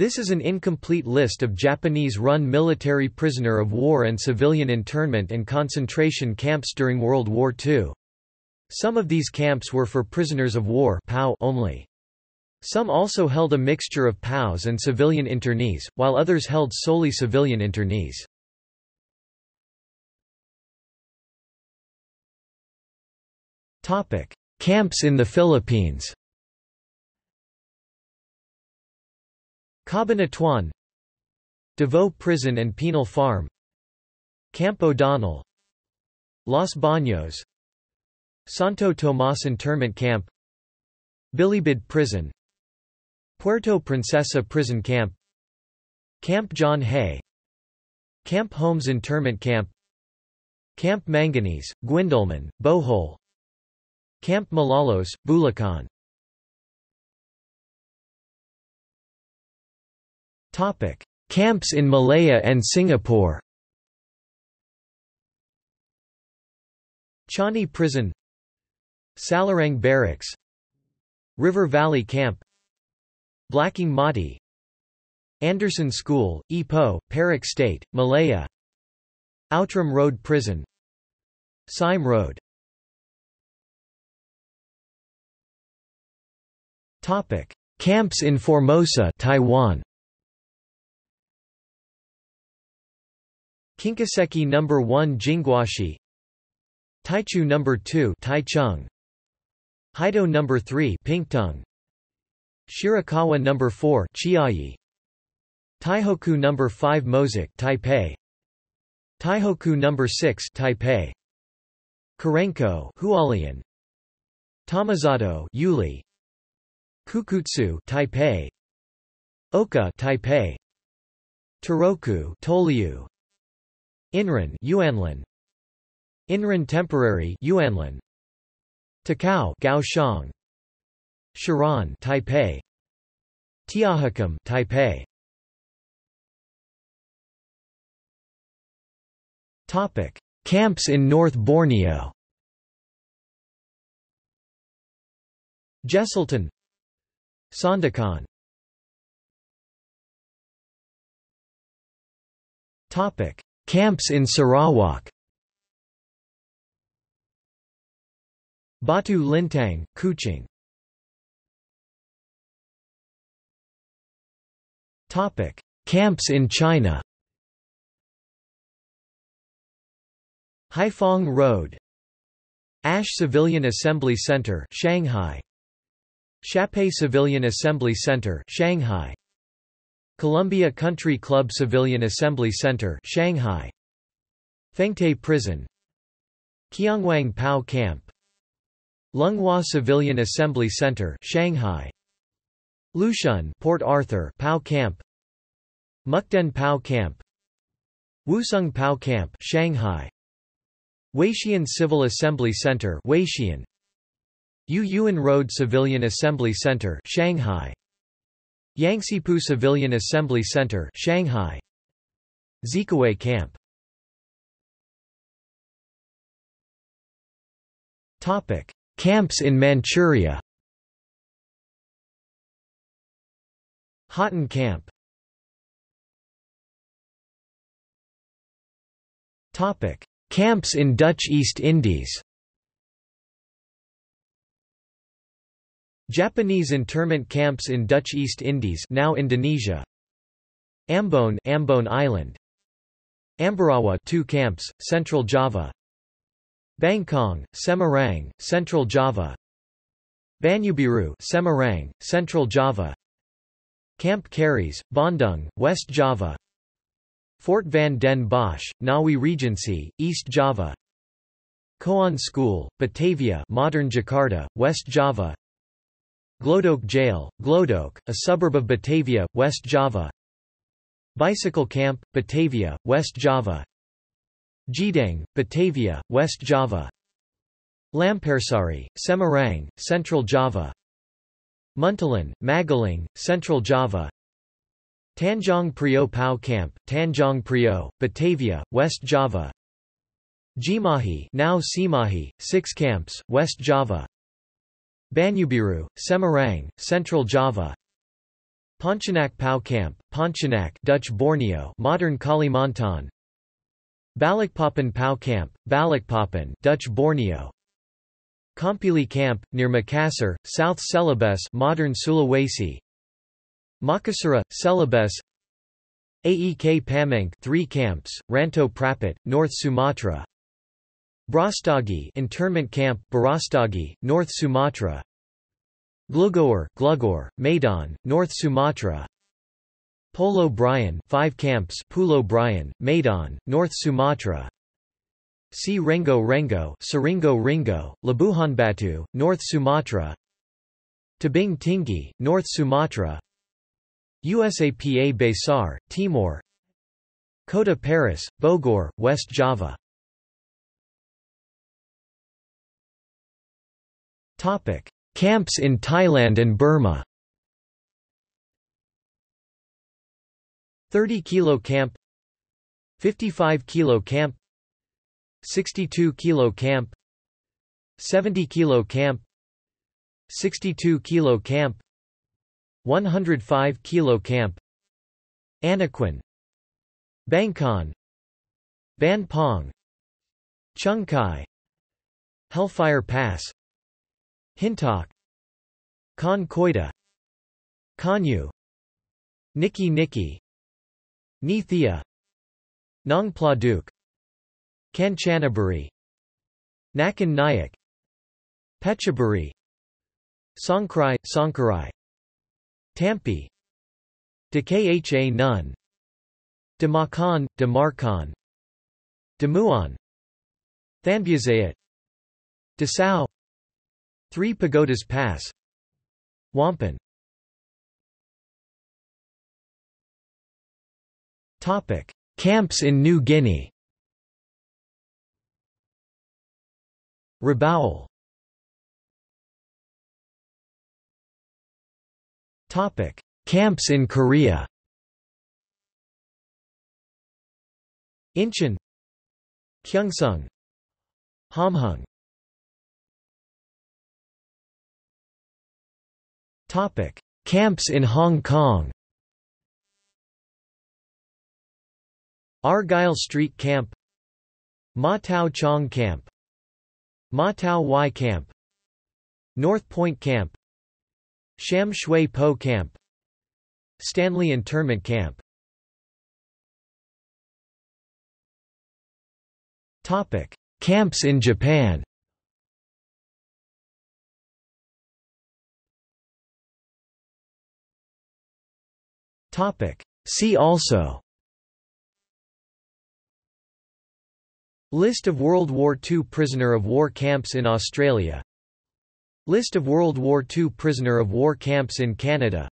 This is an incomplete list of Japanese-run military prisoner of war and civilian internment and concentration camps during World War II. Some of these camps were for prisoners of war only. Some also held a mixture of POWs and civilian internees, while others held solely civilian internees. Camps in the Philippines Cabanatuan Davao Prison and Penal Farm Camp O'Donnell Los Baños Santo Tomas Internment Camp Bilibid Prison Puerto Princesa Prison Camp Camp John Hay Camp Holmes Internment Camp Camp Manganese, Guindulman, Bohol Camp Malolos, Bulacan Topic: Camps in Malaya and Singapore. Changi Prison, Selarang Barracks, River Valley Camp, Blakang Mati, Anderson School, Ipoh, Perak State, Malaya, Outram Road Prison, Sime Road. Topic: Camps in Formosa, Taiwan. Kinkaseki No. 1 Jinguashi Taichu No. 2 Taichung Heito No. 3 Pingtung Shirakawa No. 4 Chiayi Taihoku No. 5 Mozak Taipei Taihoku No. 6 Taipei Karenko Hualien Tamazato Yuli Kukutsu Taipei Oka Taipei Toroku Touliu Inran Yuanlin. Inran Temporary Yuanlin. Takao Kaohsiung. Sharon Taipei. Tiahakam Taipei. Topic. Camps in North Borneo. Jesselton Sandakan Topic Camps in Sarawak Batu Lintang, Kuching Topic: Camps in China. Haiphong Road, Ash Civilian Assembly Center, Shanghai. Chapei Civilian Assembly Center, Shanghai. Columbia Country Club Civilian Assembly Center Shanghai. Fengtai Prison. Kiangwan POW Camp. Lunghua Civilian Assembly Center Shanghai. Lushun Port Arthur POW Camp. Mukden POW Camp. Wusung POW Camp Shanghai. Weixian Civil Assembly Center Weixian Yu Yuan Road Civilian Assembly Center Shanghai Yangtzepu Civilian Assembly Center Shanghai. Zikawei Camp. Topic. Camps in Manchuria. Hoten Camp. Topic. Camps in Dutch East Indies Japanese internment camps in Dutch East Indies now Indonesia. Ambon Ambon Island. Ambarawa two camps Central Java. Bangkong Semarang Central Java. Banyubiru Semarang Central Java. Camp Karis Bandung West Java. Fort Van den Bosch Ngawi Regency East Java. Koan School Batavia Modern Jakarta West Java Glodok Jail, Glodok, a suburb of Batavia, West Java. Bicycle Camp, Batavia, West Java. Tjideng, Batavia, West Java. Lampersari, Semarang, Central Java. Muntilan, Magelang, Central Java. Tanjong Priok POW Camp, Tanjong Priok, Batavia, West Java. Tjimahi now Cimahi, six camps, West Java Banyubiru, Semarang, Central Java Pontianak POW Camp, Pontianak Dutch Borneo modern Kalimantan Balikpapan POW Camp, Balikpapan Dutch Borneo Kampili Camp, near Makassar, South Celebes modern Sulawesi Makassara, Celebes Aek Pamengke three camps, Rantau Prapat, North Sumatra Brastagi internment camp, Berastagi, North Sumatra. Glugor, Glugor, Medan, North Sumatra. Polo Brian five camps Pulo Brian, Medan, North Sumatra. C. Rengo Rengo Seringgo Ringo, Labuhan North Sumatra. Tebing Tinggi, North Sumatra. USAPA Besar, Timor. Kota Paris, Bogor, West Java Camps in Thailand and Burma. 30 Kilo Camp. 55 Kilo Camp. 62 Kilo Camp. 70 Kilo Camp. 62 Kilo Camp. 105 Kilo Camp. Anaquin. Bangkon. Ban Pong. Chung Kai. Hellfire Pass Hintok Kon Koida Konyu Niki Niki Nithia Nong Pladuk Kanchanaburi Nakhon Nayok Phetchaburi Songkrai, Songkarai Tampi Dekha Nun Demakan, Demarkan Demuan Thanbyuzayat Desau Three Pagodas Pass. Wampan. Topic: Camps in New Guinea. Rabaul. Topic: Camps in Korea. Incheon, Kyongsung, Hamhung. Topic: Camps in Hong Kong. Argyle Street Camp Ma Tau Chung Camp Ma Tau Wai Camp North Point Camp Sham Shui Po Camp Stanley Internment Camp Topic: Camps in Japan. Topic: See also. List of World War II prisoner of war camps in Australia. List of World War II prisoner of war camps in Canada.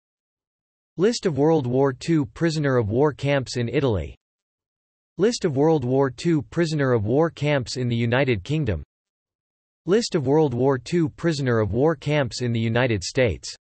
List of World War II prisoner of war camps in Italy. List of World War II prisoner of war camps in the United Kingdom. List of World War II prisoner of war camps in the United States